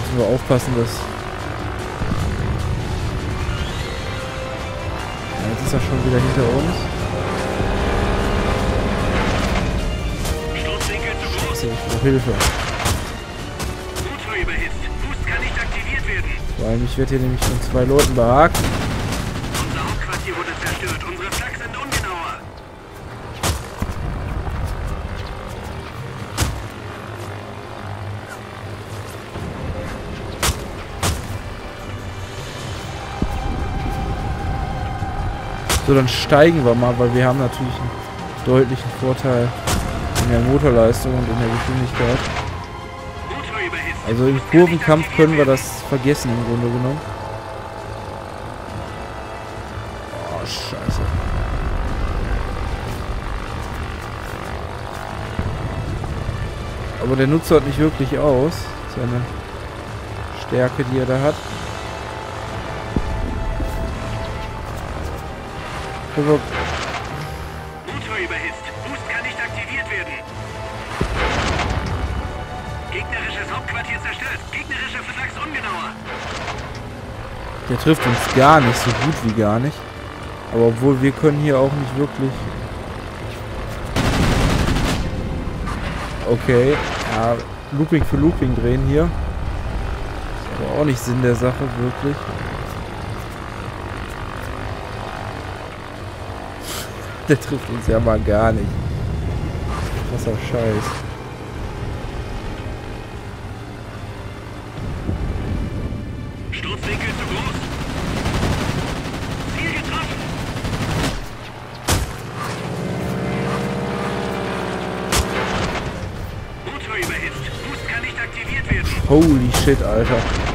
Müssen wir aufpassen, dass... Ja, jetzt ist er schon wieder hinter uns. Scheiße, Hilfe. Vor allem, ich werde hier nämlich von zwei Leuten behagt. Unser Hauptquartier wurde zerstört. So, dann steigen wir mal, weil wir haben natürlich einen deutlichen Vorteil in der Motorleistung und in der Geschwindigkeit. Also im Kurvenkampf können wir das vergessen im Grunde genommen. Oh, scheiße. Aber der nutzt halt nicht wirklich aus. Seine Stärke, die er da hat. Aber Motor überhitzt. Boost kann nicht aktiviert werden. Gegnerisches Hauptquartier zerstört. Gegnerische Flaks ungenauer. Der trifft uns gar nicht, so gut wie gar nicht. Aber obwohl wir können hier auch nicht wirklich... Okay, ja, Looping für Looping drehen hier. Ist aber auch nicht Sinn der Sache, wirklich. Der trifft uns ja mal gar nicht. Was ein Scheiß. Sturzwinkel zu groß. Ziel getroffen. Motor überhitzt. Boost kann nicht aktiviert werden. Holy shit, Alter.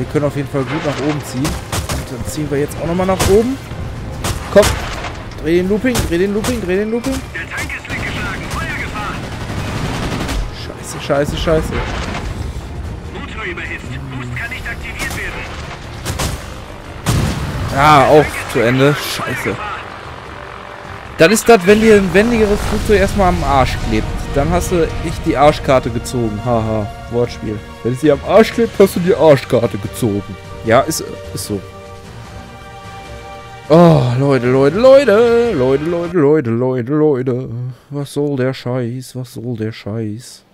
Wir können auf jeden Fall gut nach oben ziehen. Und dann ziehen wir jetzt auch nochmal nach oben. Komm. Dreh den Looping, dreh den Looping, dreh den Looping. Der Tank ist weggeschlagen. Feuergefahr. Scheiße, scheiße, scheiße. Motor überhitzt. Boost kann nicht aktiviert werden. Ja, auch zu Ende. Scheiße. Das ist das, wenn dir ein wendigeres Flugzeug erstmal am Arsch klebt. Dann hast du echt die Arschkarte gezogen. Haha, Wortspiel. Wenn dir am Arsch klebt, hast du die Arschkarte gezogen. Ja, ist, ist so. Oh, Leute, Leute, Leute. Leute, Leute, Leute, Leute, Leute. Was soll der Scheiß? Was soll der Scheiß?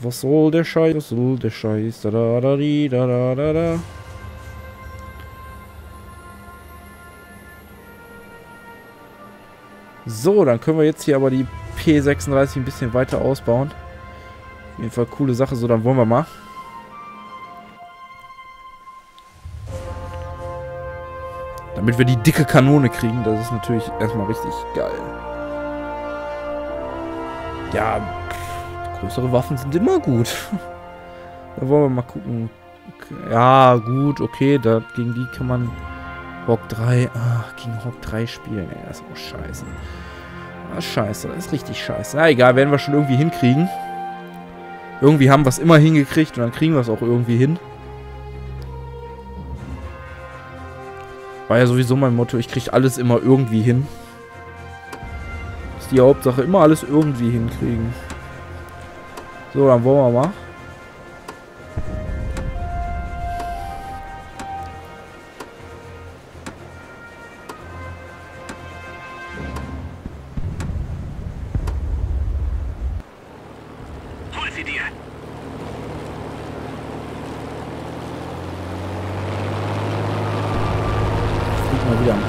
Was soll der Scheiß? Was soll der Scheiß? Da da da di, da da da da. So, dann können wir jetzt hier aber die P36 ein bisschen weiter ausbauen. Auf jeden Fall coole Sache. So, dann wollen wir mal. Damit wir die dicke Kanone kriegen, das ist natürlich erstmal richtig geil. Ja, größere Waffen sind immer gut. da wollen wir mal gucken. Ja, gut, okay, da, gegen die kann man Rock 3, ach, gegen Rock 3 spielen. Ey, das ist auch scheiße. Das ist scheiße, das ist richtig scheiße. Na egal, werden wir schon irgendwie hinkriegen. Irgendwie haben wir es immer hingekriegt und dann kriegen wir es auch irgendwie hin. War ja sowieso mein Motto, ich kriege alles immer irgendwie hin. Ist die Hauptsache, immer alles irgendwie hinkriegen. So, dann wollen wir mal.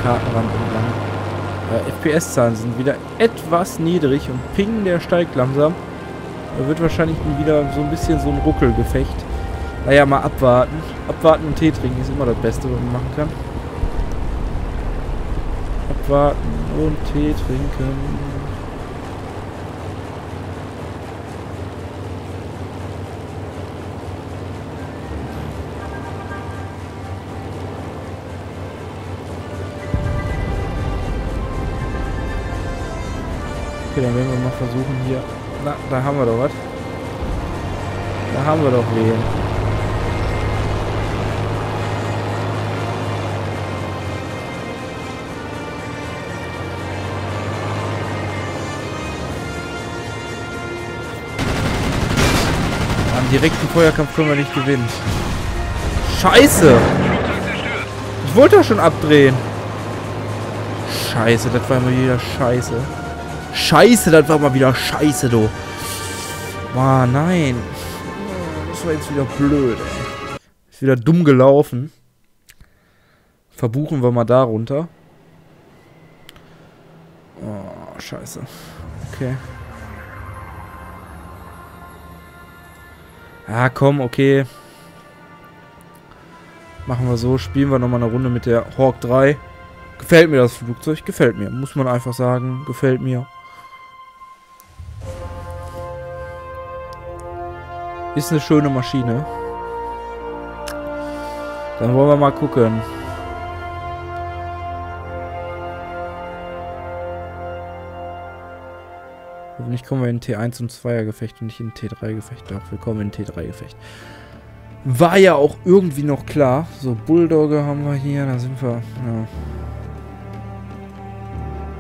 Kartenrand entlang. Äh, FPS-Zahlen sind wieder etwas niedrig und Ping, der steigt langsam. Da wird wahrscheinlich wieder so ein bisschen so ein Ruckelgefecht. Naja, mal abwarten. Abwarten und Tee trinken ist immer das Beste, was man machen kann. Abwarten und Tee trinken. Dann werden wir mal versuchen hier... Na, da haben wir doch was. Da haben wir doch wen. direkten Feuerkampf können wir nicht gewinnen. Scheiße! Ich wollte doch schon abdrehen. Scheiße, das war immer wieder scheiße. Scheiße, das war mal wieder scheiße, du. Mann, nein. Das war jetzt wieder blöd. ey. Ist wieder dumm gelaufen. Verbuchen wir mal da runter. Oh, scheiße. Okay. Ja, komm, okay. Machen wir so. Spielen wir nochmal eine Runde mit der Hawk 3. Gefällt mir das Flugzeug. Gefällt mir. Muss man einfach sagen. Gefällt mir. Ist eine schöne Maschine. Dann wollen wir mal gucken. Hoffentlich kommen wir in T1 und 2er Gefecht und nicht in T3 Gefecht. Doch, wir kommen in T3 Gefecht. War ja auch irgendwie noch klar. So, Bulldogge haben wir hier. Da sind wir.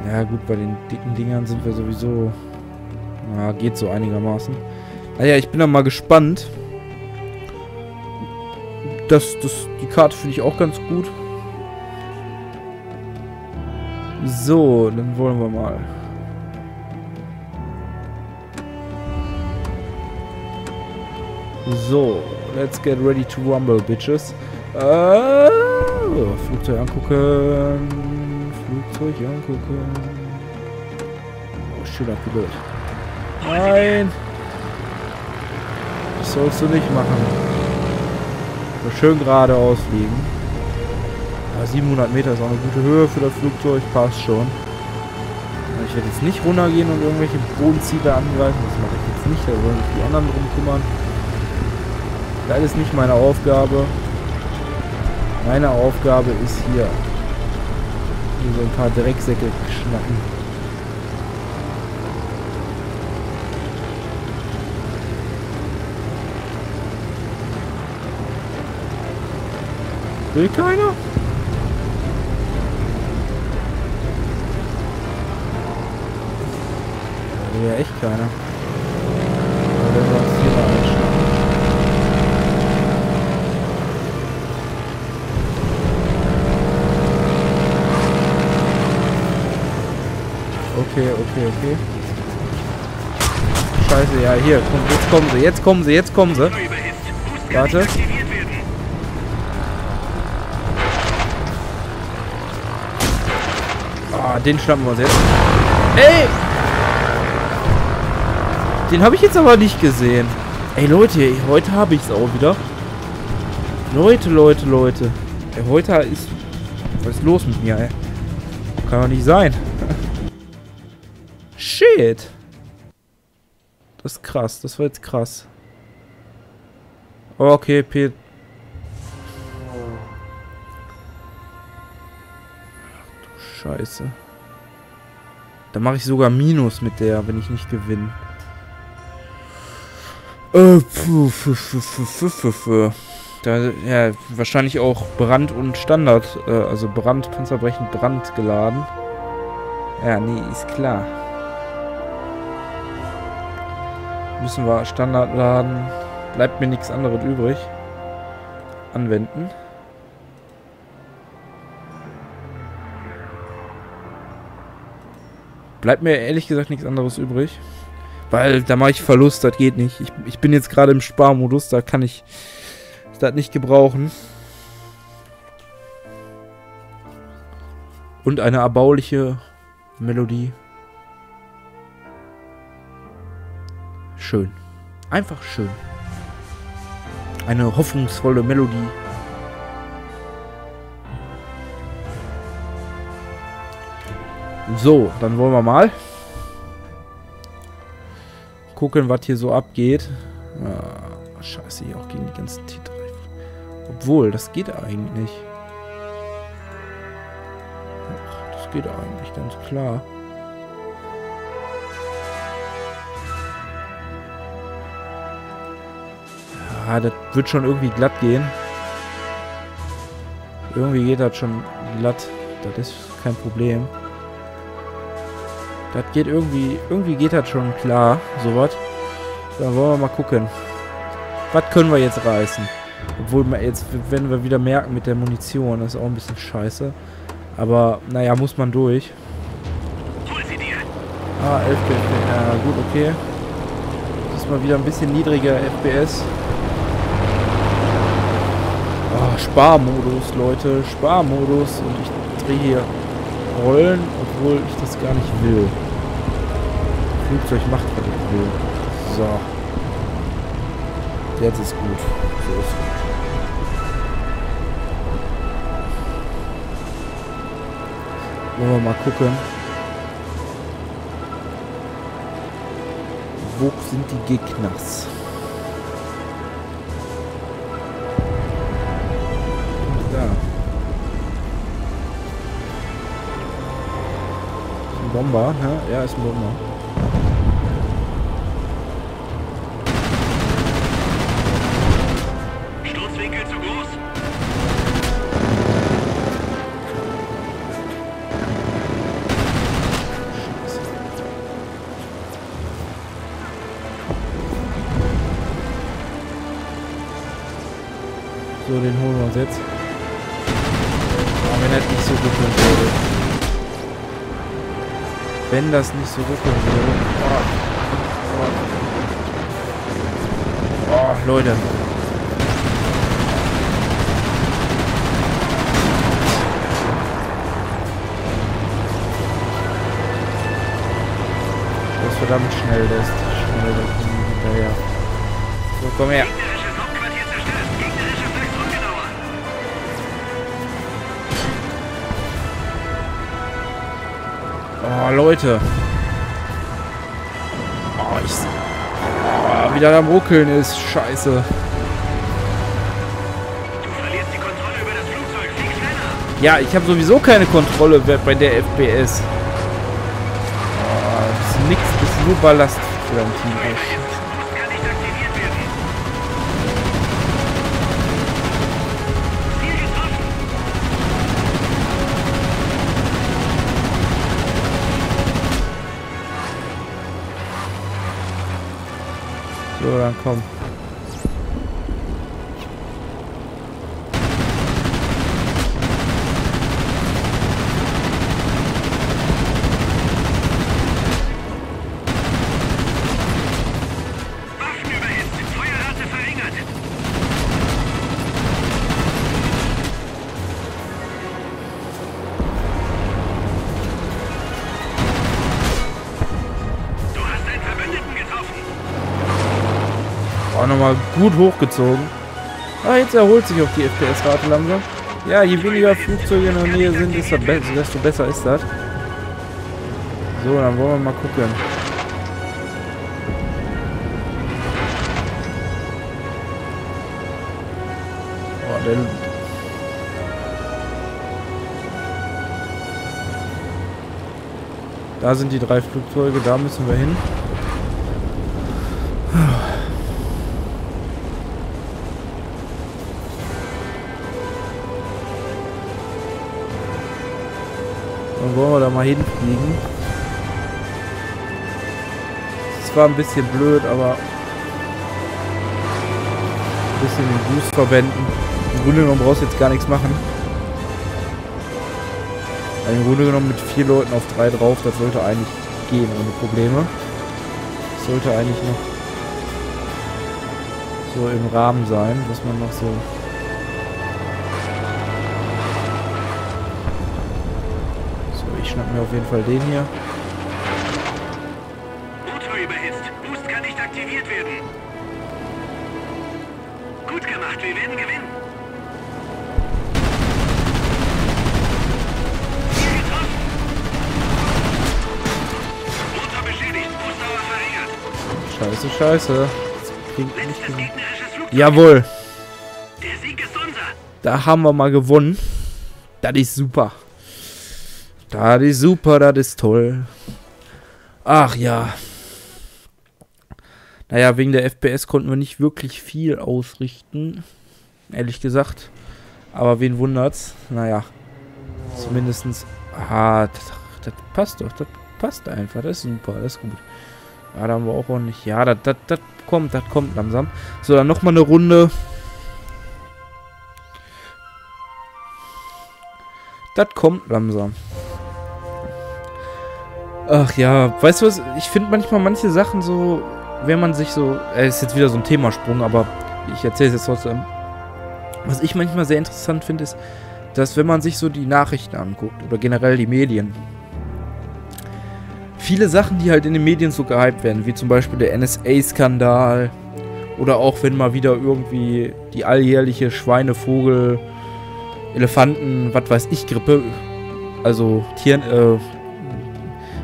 Ja. ja, gut, bei den dicken Dingern sind wir sowieso. Ja, geht so einigermaßen. Naja, ich bin dann mal gespannt. Das, das, die Karte finde ich auch ganz gut. So, dann wollen wir mal. So, let's get ready to rumble, bitches. Äh, Flugzeug angucken. Flugzeug angucken. Oh, schöner Pilot. Nein! Das sollst du nicht machen. So schön geradeaus fliegen. Ja, 700 Meter ist auch eine gute Höhe für das Flugzeug. Passt schon. Ich werde jetzt nicht runtergehen und irgendwelche Bodenziele angreifen. Das mache ich jetzt nicht. Da sollen sich die anderen drum kümmern. Das ist nicht meine Aufgabe. Meine Aufgabe ist hier. Hier so ein paar Drecksäcke schnappen. Will keiner? Will ja echt keiner. Okay, okay, okay. Scheiße, ja, hier, komm, jetzt kommen sie, jetzt kommen sie, jetzt kommen sie. Warte. Ah, den schnappen wir uns jetzt. Ey! Den habe ich jetzt aber nicht gesehen. Ey, Leute, heute habe ich es auch wieder. Leute, Leute, Leute. Ey, heute ist... Was ist los mit mir, ey? Kann doch nicht sein. Shit. Das ist krass. Das war jetzt krass. Okay, P... Scheiße. Da mache ich sogar Minus mit der, wenn ich nicht gewinne. Äh, pfuh, pfuh, pfuh, pfuh, pfuh, pfuh. Da, ja, wahrscheinlich auch Brand und Standard, äh, also Brand, Panzerbrechend, Brand geladen. Ja, nee, ist klar. Müssen wir Standard laden. Bleibt mir nichts anderes übrig. Anwenden. Bleibt mir ehrlich gesagt nichts anderes übrig. Weil da mache ich Verlust, das geht nicht. Ich, ich bin jetzt gerade im Sparmodus, da kann ich das nicht gebrauchen. Und eine erbauliche Melodie. Schön. Einfach schön. Eine hoffnungsvolle Melodie. So, dann wollen wir mal gucken, was hier so abgeht. Ah, scheiße, hier auch gegen die ganzen T3. Obwohl, das geht eigentlich. Ach, das geht eigentlich ganz klar. Ja, das wird schon irgendwie glatt gehen. Irgendwie geht das schon glatt. Das ist kein Problem. Das geht irgendwie, irgendwie geht das schon klar, sowas. Dann wollen wir mal gucken. Was können wir jetzt reißen? Obwohl jetzt, wenn wir wieder merken mit der Munition, das ist auch ein bisschen scheiße. Aber, naja, muss man durch. Ah, 11 FPS. Ja, gut, okay. Das ist mal wieder ein bisschen niedriger FPS. Ah, Sparmodus, Leute. Sparmodus. Und ich drehe hier Rollen, obwohl ich das gar nicht will. Flugzeug macht, was ich will. So. Jetzt ist gut. So ist gut. Wollen wir mal gucken. Wo sind die Gegners? Bomber, ne? Ja, ist ein Bomber. Sturzwinkel zu groß. So, den holen wir uns jetzt. Aber wenn das nicht so ruckeln würde. Wenn das nicht so ruckeln würde. Oh, Leute. Das ist verdammt schnell, das ist schnell, hinterher. So, komm her. Oh, Leute. Oh, ich... Oh, wieder am Ruckeln ist. Scheiße. Ja, ich habe sowieso keine Kontrolle bei der FPS. Oh, das ist nix. Das ist nur Ballast für dein Team. Oh, So, dann komm. Gut hochgezogen. Ah, jetzt erholt sich auch die FPS-Rate langsam. Ja, je weniger Flugzeuge in der Nähe sind, desto, be desto besser ist das. So, dann wollen wir mal gucken. Oh, der... Da sind die drei Flugzeuge, da müssen wir hin. Dann wollen wir da mal hinfliegen. Es war ein bisschen blöd, aber ein bisschen den Boost verwenden. Im Grunde genommen brauchst du jetzt gar nichts machen. Im Grunde genommen mit vier Leuten auf drei drauf, das sollte eigentlich gehen ohne Probleme. Das sollte eigentlich noch so im Rahmen sein, dass man noch so mir auf jeden Fall den hier. Motor überhitzt. Boost kann nicht aktiviert werden. Gut gemacht. Wir werden gewinnen. Motor beschädigt. Boostdauer verringert. Scheiße, scheiße. Jawohl, Der Sieg ist unser. da haben wir mal gewonnen. Das ist super. Das ist super, das ist toll. Ach ja. Naja, wegen der FPS konnten wir nicht wirklich viel ausrichten. Ehrlich gesagt. Aber wen wundert's? Naja. Zumindestens. Ah, das, das passt doch. Das passt einfach. Das ist super. Das ist gut. Ja, da haben wir auch ordentlich. Ja, das, das, das kommt, das kommt langsam. So, dann nochmal eine Runde. Das kommt langsam. Ach ja, weißt du was? Ich finde manchmal manche Sachen so, wenn man sich so. Äh, ist jetzt wieder so ein Themasprung, aber ich erzähle es jetzt trotzdem. Was ich manchmal sehr interessant finde, ist, dass wenn man sich so die Nachrichten anguckt oder generell die Medien, viele Sachen, die halt in den Medien so gehypt werden, wie zum Beispiel der NSA-Skandal oder auch wenn mal wieder irgendwie die alljährliche Schweinevogel, Elefanten, was weiß ich, Grippe, also Tier, äh,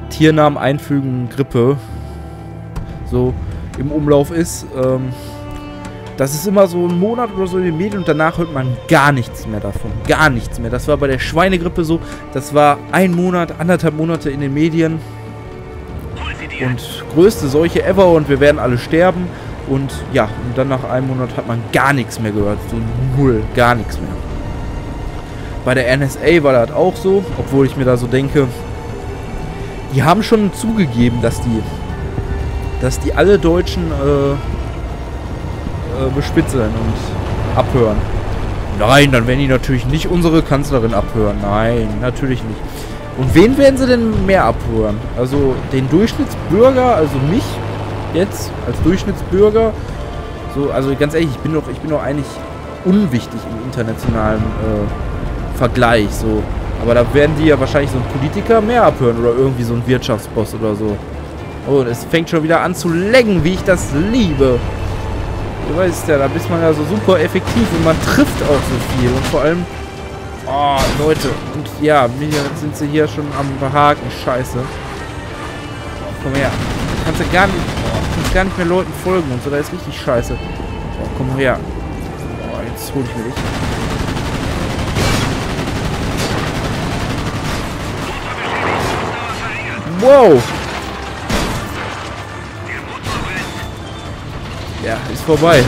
Tiernamen einfügen, Grippe, so im Umlauf ist. Ähm, das ist immer so ein Monat oder so in den Medien und danach hört man gar nichts mehr davon. Gar nichts mehr. Das war bei der Schweinegrippe so. Das war ein Monat, anderthalb Monate in den Medien. Und größte Seuche ever und wir werden alle sterben. Und ja, und dann nach einem Monat hat man gar nichts mehr gehört. So null, gar nichts mehr. Bei der NSA war das auch so, obwohl ich mir da so denke, die haben schon zugegeben, dass die, dass die alle Deutschen äh, äh, bespitzeln und abhören. Nein, dann werden die natürlich nicht unsere Kanzlerin abhören. Nein, natürlich nicht. Und wen werden sie denn mehr abhören? Also den Durchschnittsbürger, also mich jetzt als Durchschnittsbürger. So, also ganz ehrlich, ich bin doch, ich bin doch eigentlich unwichtig im internationalen äh, Vergleich. So, aber da werden die ja wahrscheinlich so einen Politiker mehr abhören oder irgendwie so ein Wirtschaftsboss oder so. Oh, es fängt schon wieder an zu lecken, wie ich das liebe. Du weißt ja, da bist man ja so super effektiv und man trifft auch so viel. Und vor allem, oh, Leute, und ja, jetzt sind sie hier schon am Behaken. Scheiße. Komm her. Kannst du gar nicht, kannst gar nicht mehr Leuten folgen und so, da ist richtig scheiße. Oh, komm her. Oh, jetzt hol ich mir dich. Wow! Ja, ist vorbei.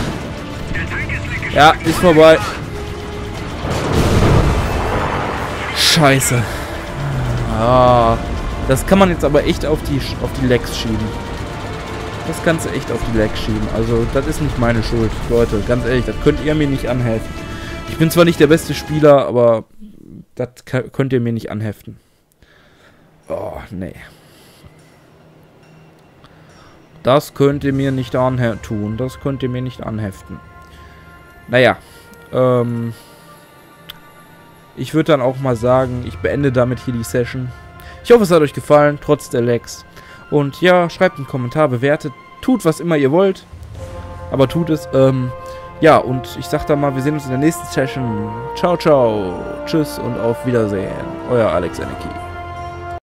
Ja, ist vorbei. Scheiße. Ah, das kann man jetzt aber echt auf die auf die Legs schieben. Das kannst du echt auf die Legs schieben. Also, das ist nicht meine Schuld, Leute. Ganz ehrlich, das könnt ihr mir nicht anhelfen. Ich bin zwar nicht der beste Spieler, aber das könnt ihr mir nicht anheften. Oh, nee. Das könnt ihr mir nicht antun. Das könnt ihr mir nicht anheften. Naja. Ähm, ich würde dann auch mal sagen, ich beende damit hier die Session. Ich hoffe, es hat euch gefallen, trotz der Lags. Und ja, schreibt einen Kommentar, bewertet, tut was immer ihr wollt. Aber tut es. Ähm, ja, und ich sag dann mal, wir sehen uns in der nächsten Session. Ciao, ciao. Tschüss und auf Wiedersehen. Euer Alex Anarchy.